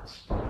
purpose.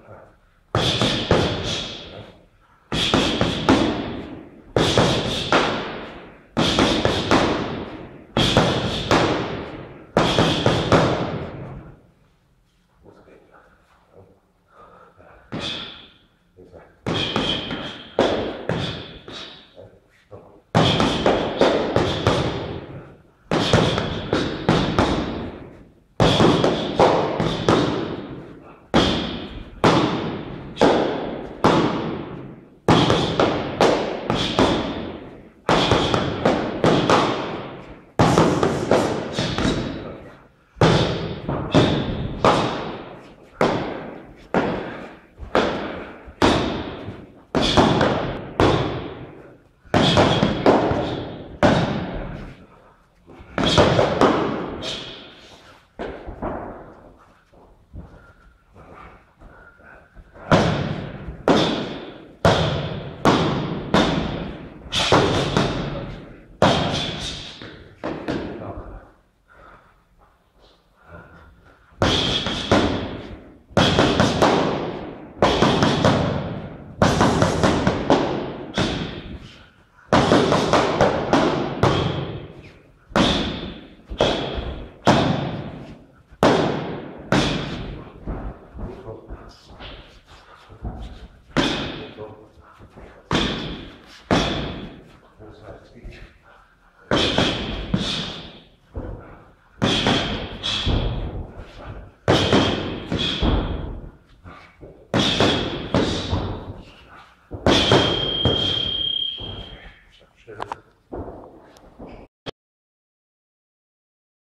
so to speak.